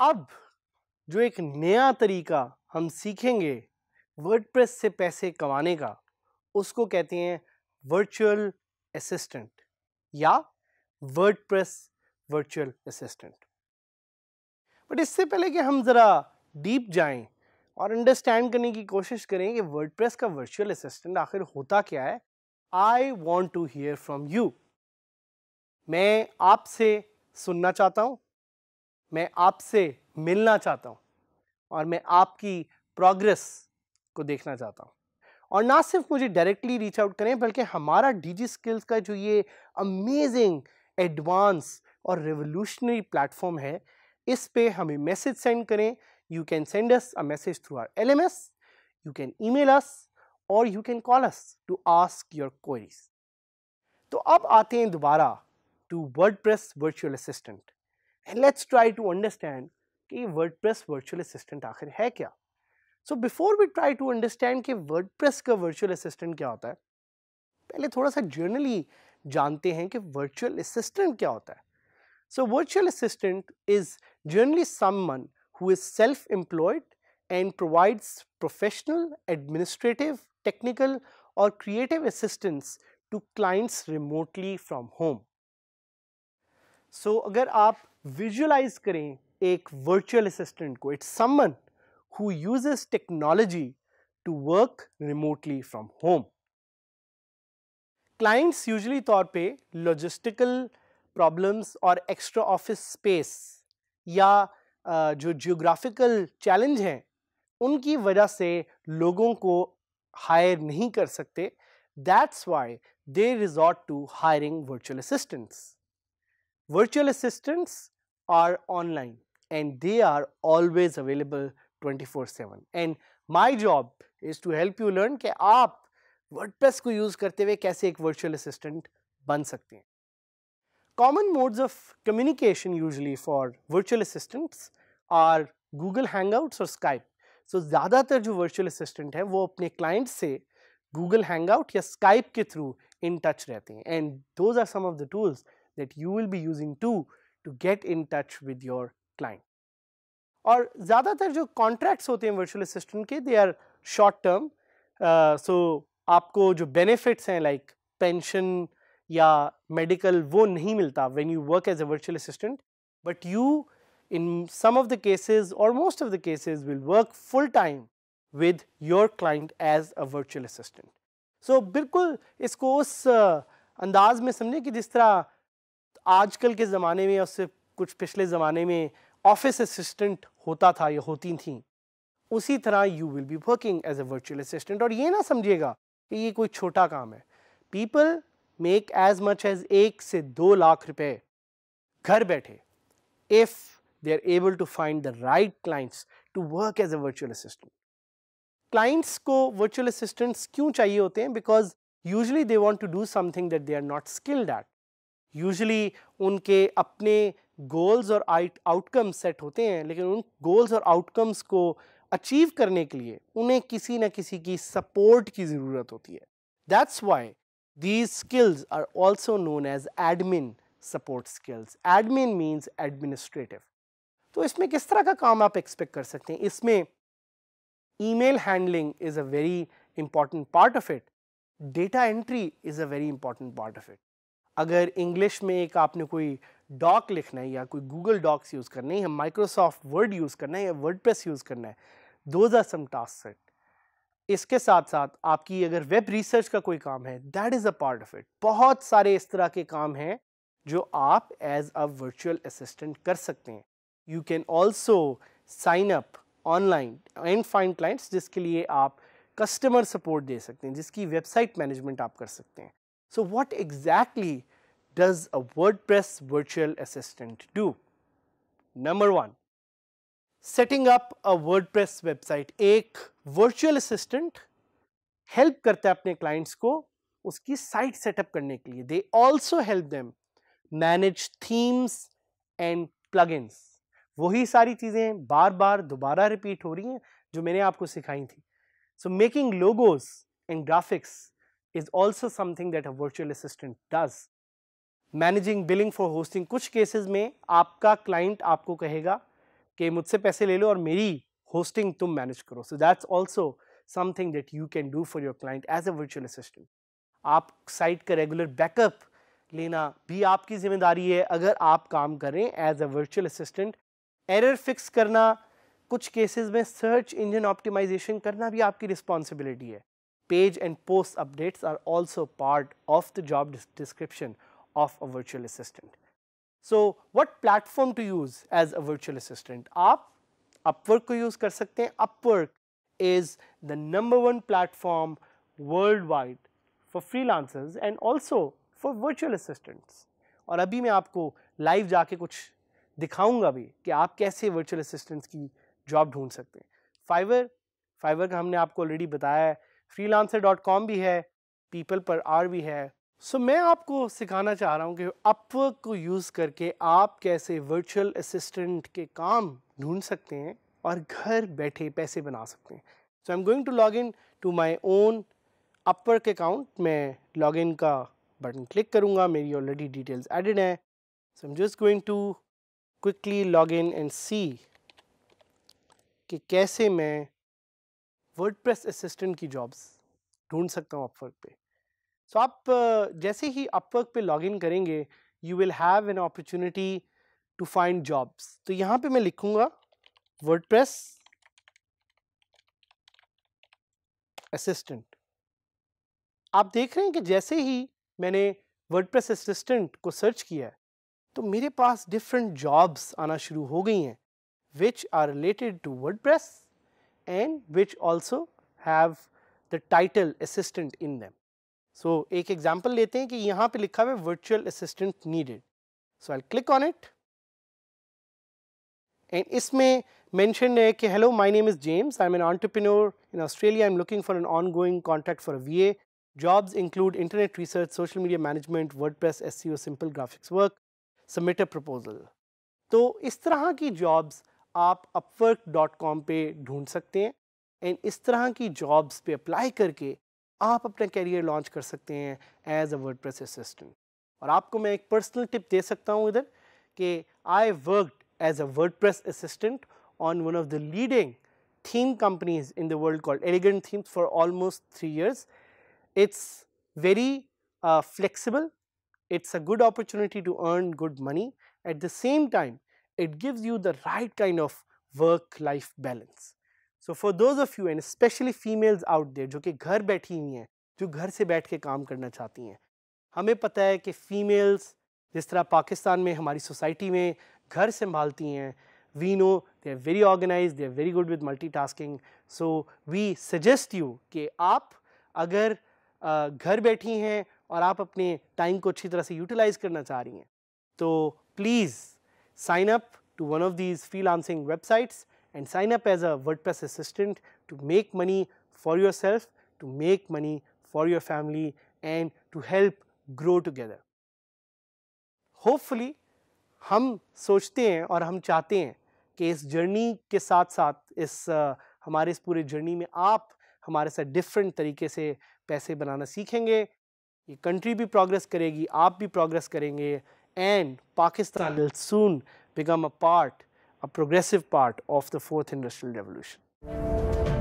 अब जो एक नया तरीका हम सीखेंगे वर्डप्रेस से पैसे कमाने का, उसको कहते हैं वर्चुअल असिस्टेंट या वर्डप्रेस वर्चुअल असिस्टेंट बट इससे पहले कि हम ज़रा डीप जाएँ और अंडरस्टैंड करने की कोशिश करें कि वर्डप्रेस का वर्चुअल असिस्टेंट आखिर होता क्या है I want to hear from you मैं आपसे सुनना चाहता हूँ, मैं आपसे मिलना चाहता हूँ और मैं आपकी प्रोग्रेस को देखना चाहता हूँ। और ना सिर्फ़ मुझे डायरेक्टली रीच आउट करें, बल्कि हमारा डीजी स्किल्स का जो ये अमेजिंग एडवांस और रेवोल्यूशनरी प्लेटफॉर्म है, इस पे हमें मैसेज सेंड करें। You can send us a message through our L M S you can email us और you can call us to ask your queries तो अब आते हैं दोबारा to WordPress virtual assistant and let's try to understand कि WordPress virtual assistant आखिर है क्या? So before we try to understand कि वर्डप्रेस का वर्चुअल असिस्टेंट क्या होता है पहले थोड़ा सा जर्नली जानते हैं कि वर्चुअल असिस्टेंट क्या होता है so virtual assistant is generally someone who is self-employed and provides professional, administrative, technical or creative assistance to clients remotely from home. So so, अगर आप विजुअलाइज करें एक वर्चुअल असिस्टेंट को it's someone who uses technology to work remotely from home clients usually तौर पे logistical problems और extra office space या जो जियोग्राफिकल चैलेंज हैं, उनकी वजह से लोगों को हायर नहीं कर सकते। That's why they resort to hiring virtual assistants Virtual assistants are online and they are always available 24/7 and my job is to help you learn के आप वर्ड प्रेस को यूज़ करते हुए कैसे एक वर्चुअल असिस्टेंट बन सकते हैं। Common modes of communication usually for virtual assistants are Google Hangouts और स्काइप सो ज़्यादातर जो वर्चुअल असिस्टेंट हैं, वो अपने क्लाइंट से गूगल हैंग आउट या स्काइप के थ्रू इन टच रहते हैं। And those are some of the tools that you will be using to to get in touch with your client और ज़्यादातर जो कॉन्ट्रैक्ट्स होते हैं वर्चुअल असिस्टेंट के they are short term so आपको जो बेनिफिट्स हैं लाइक पेंशन या मेडिकल वो नहीं मिलता when you work as a virtual assistant but you in some of the cases or most of the cases will work full time with your client as a virtual assistant. So बिल्कुल इसको उस uh, अंदाज में समझें कि जिस तरह आजकल के ज़माने में उससे कुछ पिछले ज़माने में ऑफ़िस असिस्टेंट होता था, या होती थी। उसी तरह you will be working as a virtual assistant और ये ना समझिएगा कि ये कोई छोटा काम है। People make as much as एक से दो लाख रुपए घर बैठे if they are able to find the right clients to work as a virtual assistant clients को वर्चुअल असिस्टेंट्स क्यों चाहिए होते हैं? Because usually they want to do something that they are not skilled at usually उनके अपने goals और outcomes set होते हैं, लेकिन उन गोल्स और आउटकम्स को अचीव करने के लिए उन्हें किसी न किसी की सपोर्ट की ज़रूरत होती है। That's why these skills are also known as admin support skills admin means administrative तो इसमें किस तरह का काम आप एक्सपेक्ट कर सकते हैं? इसमें email handling is a very important part of it data entry is a very important part of it अगर इंग्लिश में एक आपने कोई डॉक लिखना है या कोई गूगल डॉक्स यूज़ करना है या माइक्रोसॉफ्ट वर्ड यूज़ करना है या वर्ड यूज़ करना है दोज आर सम टास्क इसके साथ साथ आपकी अगर वेब रिसर्च का कोई काम है that is a part of it बहुत सारे इस तरह के काम हैं जो आप एज अ वर्चुअल असिस्टेंट कर सकते हैं। You can also sign up online and find clients जिसके लिए आप कस्टमर सपोर्ट दे सकते हैं, जिसकी वेबसाइट मैनेजमेंट आप कर सकते हैं। So what exactly does a WordPress virtual assistant do? Number one, setting up a WordPress website. एक virtual assistant help करता है अपने clients को उसकी साइट सेटअप करने के लिए they also help them manage themes and plugins वही सारी चीज़ें बार बार दोबारा रिपीट हो रही हैं जो मैंने आपको सिखाई थी so making logos and graphics is also something that a virtual assistant does managing billing for hosting कुछ केसेस में आपका क्लाइंट आपको कहेगा कि मुझसे पैसे ले लो और मेरी होस्टिंग तुम मैनेज करो। So that's also something that you can do for your client as a virtual assistant आप साइट का रेगुलर बैकअप लेना भी आपकी ज़िम्मेदारी है। अगर आप काम करें as a virtual assistant error fix करना, कुछ केसेस में सर्च इंजन ऑप्टिमाइजेशन करना भी आपकी रिस्पॉन्सिबिलिटी है। Page and post updates are also part of the job description a virtual assistant so what platform to use as a virtual assistant आप Upwork को use कर सकते हैं. Upwork is the number one platform world wide for freelancers and also for virtual assistants और अभी मैं आपको live जाके कुछ दिखाऊँगा भी कि आप कैसे वर्चुअल असिस्टेंट्स की जॉब ढूंढ सकते हैं. फाइवर फाइवर का हमने आपको ऑलरेडी बताया है. फ्रीलांसर डॉट कॉम भी है. पीपल पर आर भी है. सो so, मैं आपको सिखाना चाह रहा हूँ कि अपवर्क को यूज़ करके आप कैसे वर्चुअल असिस्टेंट के काम ढूंढ सकते हैं और घर बैठे पैसे बना सकते हैं। So I am going to log in to my own Upwork account मैं लॉग इन का बटन क्लिक करूँगा। मेरी ऑलरेडी डिटेल्स एडिड हैं। So am just going to quickly log in and see कि कैसे मैं वर्डप्रेस असिस्टेंट की jobs ढूंढ सकता हूँ अपवर्क पे। सो so, आप जैसे ही अपवर्क पे लॉगिन करेंगे you will have an opportunity to find jobs तो यहाँ पे मैं लिखूँगा वर्डप्रेस असिस्टेंट आप देख रहे हैं कि जैसे ही मैंने वर्डप्रेस असिस्टेंट को सर्च किया है तो मेरे पास डिफरेंट जॉब्स आना शुरू हो गई हैं which are related to WordPress which also have the title assistant in in so so, एक एग्ज़ाम्पल लेते हैं कि यहाँ पे लिखा हुआ है virtual assistant needed so I click on it and इसमें मैंशन है कि hello my name is James I am an entrepreneur in Australia I am looking for an ongoing contact for V A jobs include internet research social media management WordPress S C O simple graphics work submit a proposal तो इस तरह की jobs आप Upwork dot com पर ढूँढ सकते हैं। And इस तरह की जॉब्स पे अप्लाई करके आप अपना करियर लॉन्च कर सकते हैं as a word press assistant और आपको मैं एक पर्सनल टिप दे सकता हूँ इधर कि I worked as a WordPress assistant on one of the leading theme companies in the world called Elegant Themes for almost three years it's very flexible it's a good opportunity to earn good money at the same time it gives you the right kind of work life balance So for those of you and specially females out there, जो कि घर बैठी हुई हैं, जो घर से बैठ के काम करना चाहती हैं, हमें पता है कि फीमेल्स जिस तरह पाकिस्तान में, हमारी सोसाइटी में घर संभालती हैं we know they are very organize they are very good with multitasking so we suggest you कि आप अगर घर बैठी हैं और आप अपने टाइम को अच्छी तरह से यूटिलाइज करना चाह रही हैं तो please sign up to one of these free freelancing websites and sign up as a WordPress assistant to make money for yourself, to make money for your family and to help grow together. Hopefully हम सोचते हैं और हम चाहते हैं कि इस journey के साथ साथ इस uh, हमारे इस पूरे जर्नी में आप हमारे साथ डिफरेंट तरीके से पैसे बनाना सीखेंगे ये कंट्री भी प्रोग्रेस करेगी आप भी प्रोग्रेस करेंगे and Pakistan will soon become a part, a progressive part of the fourth industrial revolution.